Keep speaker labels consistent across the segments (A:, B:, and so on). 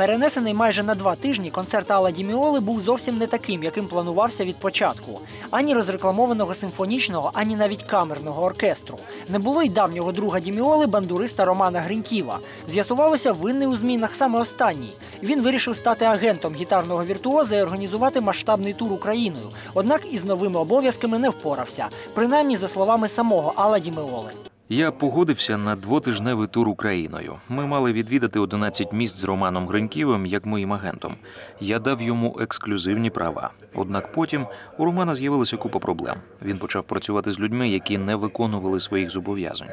A: Перенесений майже на два тижні концерт Алла Діміоли був зовсім не таким, яким планувався від початку. Ані розрекламованого симфонічного, ані навіть камерного оркестру. Не було й давнього друга Діміоли, бандуриста Романа Гриньківа. З'ясувалося, винний у змінах саме останній. Він вирішив стати агентом гітарного віртуоза і організувати масштабний тур Україною. Однак із новими обов'язками не впорався, принаймні за словами самого Алла Діміоли.
B: Я погодився на двотижневий тур Україною. Ми мали відвідати 11 міст з Романом Гриньківим як моїм агентом. Я дав йому ексклюзивні права. Однак потім у Романа з'явилася купа проблем. Він почав працювати з людьми, які не виконували своїх зобов'язань.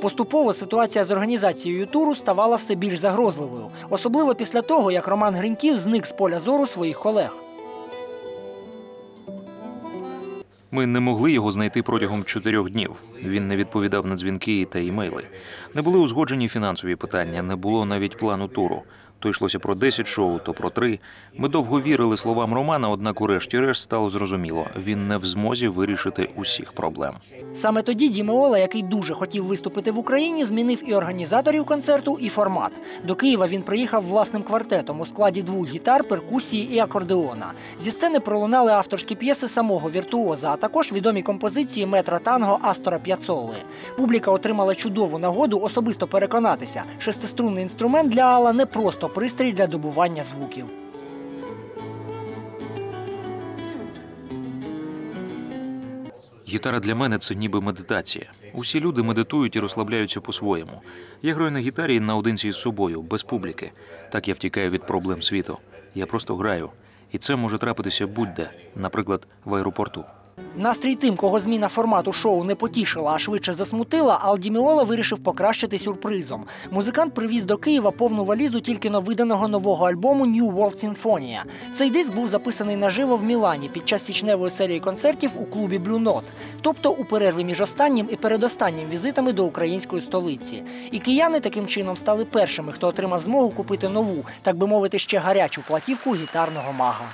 A: Поступово ситуація з організацією туру ставала все більш загрозливою, особливо після того, як Роман Гриньків зник з поля зору своїх колег.
B: Ми не могли його знайти протягом чотирьох днів. Він не відповідав на дзвінки та імейли. Не були узгоджені фінансові питання, не було навіть плану туру. То йшлося про 10 шоу, то про три. Ми довго вірили словам Романа, однак, урешті-решт, стало зрозуміло, він не в змозі вирішити усіх проблем.
A: Саме тоді Дімеола, який дуже хотів виступити в Україні, змінив і організаторів концерту, і формат. До Києва він приїхав власним квартетом у складі двох гітар, перкусії і акордеона. Зі сцени пролунали авторські п'єси самого віртуоза, а також відомі композиції метра танго Астора П'яцоли. Публіка отримала чудову нагоду особисто переконатися. Шестиструнний інструмент для Алла не просто пристрій для добування звуків.
B: Гітара для мене це ніби медитація. Усі люди медитують і розслабляються по-своєму. Я граю на гітарі наодинці з собою, без публіки. Так я втікаю від проблем світу. Я просто граю. І це може трапитися будь-де, наприклад, в аеропорту.
A: Настрій тим, кого зміна формату шоу не потішила, а швидше засмутила, Алдіміола вирішив покращити сюрпризом. Музикант привіз до Києва повну валізу тільки но виданого нового альбому New World Symphony. Цей диск був записаний наживо в Мілані під час січневої серії концертів у клубі Blue Note, тобто у перерві між останнім і передостаннім візитами до української столиці. І кияни таким чином стали першими, хто отримав змогу купити нову, так би мовити, ще гарячу платівку гітарного мага.